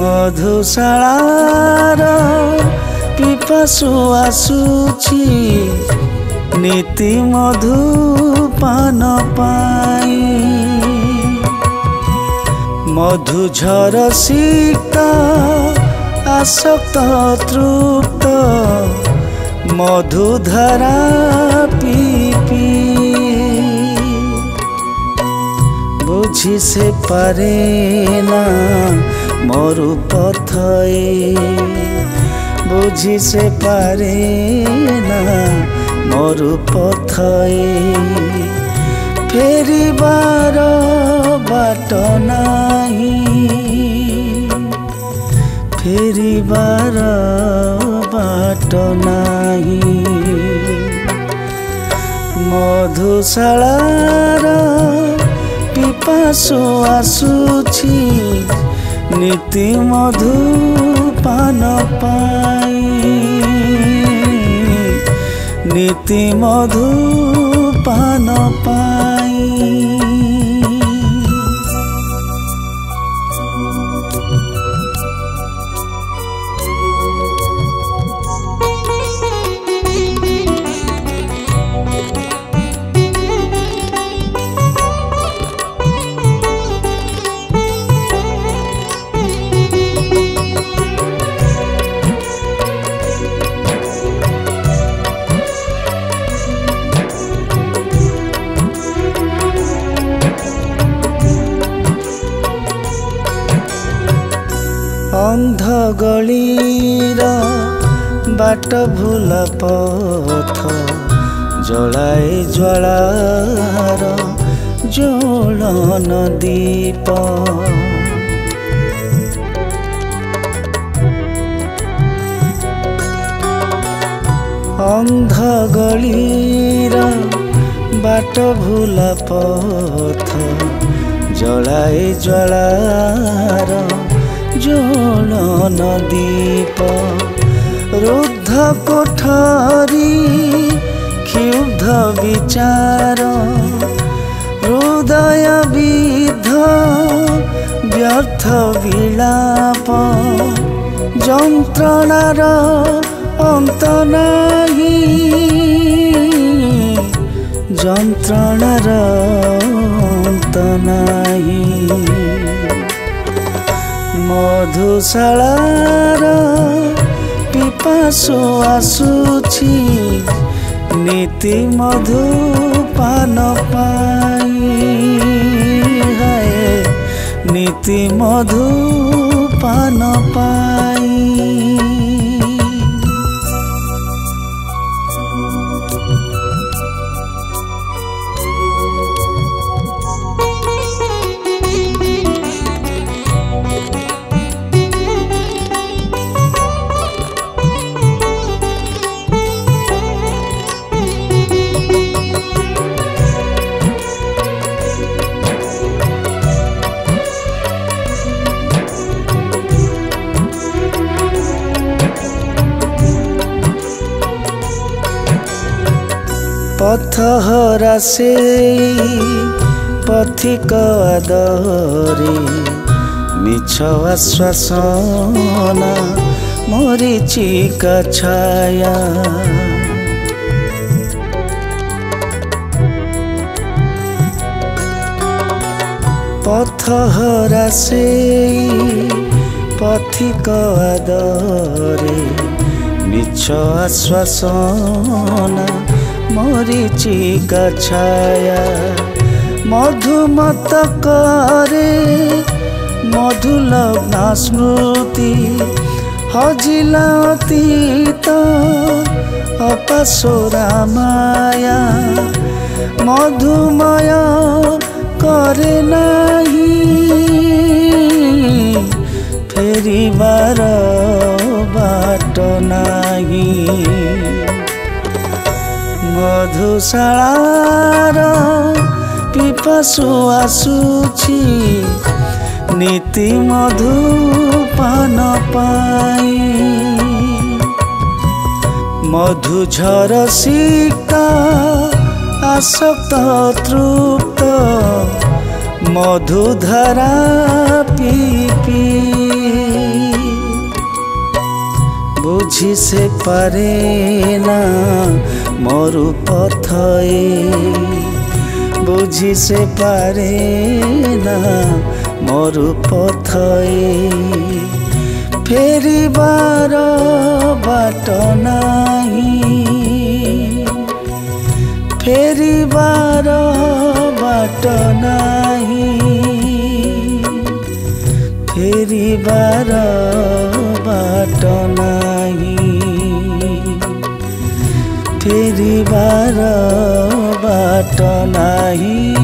মধুশালার পিপাশু আসুছি নীতি মধু পান পাই মধু ঝর শীত আসক্ত তৃপ্ত মধুধারা পিপি বুঝি সে পারে না মরু পথয়ে বুঝি সে পারে না মরু পথয়ে ফেরিবার বাট নাই ফেরিবার বাট নাই মধুশালার পিপাসু আসুছি নীতি মধু পান পাই নীতি মধু পান পাই ଅନ୍ଧ ଗଳିର ବାଟ ଭୁଲ ପଥ ଜଳାଏ ଜ୍ୱାଳାର ଜ୍ୱଳନ ଦୀପ ଅନ୍ଧ ଗଳିର ବାଟ ଭୁଲ ପଥ ଜଳାଏ ଜ୍ୱାଳାର নদীপ রুদ্ধ কোঠরি ক্ষুব্ধ বিচার হৃদয় বিধ ব্যর্থ বিলাপ যন্ত্রণার অন্ত নাহি যন্ত্রণার মধুশালার পিপাসু আসুছি নীতি মধু পান নীতি মধু পান পাই পথহরা সে পথিক আদরে মিছ আশ্বাস আশ্বাসনা মরিচিকা ছায়া পথহরা সে পথিক আদরে মিছ আশ্বাসনা মরিচি ছায়া মধুমত করে মধুলগ্না স্মৃতি হজিলা অতীত অপাসরা মায়া মধুময় করে নাহি ফেরিবার বাট নাহি আসুছি নীতি ଆସୁଛି পান পাই মধু ମଧୁଝର ଶୀତ আসক্ত তৃপ্ত মধুধারা পিপি বুঝি সে পারে না মরু পথয়ে বুঝি সে পারে না মরু পথয়ে ফেরিবার বাট নাই ফেরিবার বাট নাই ফেরিবার घटना ही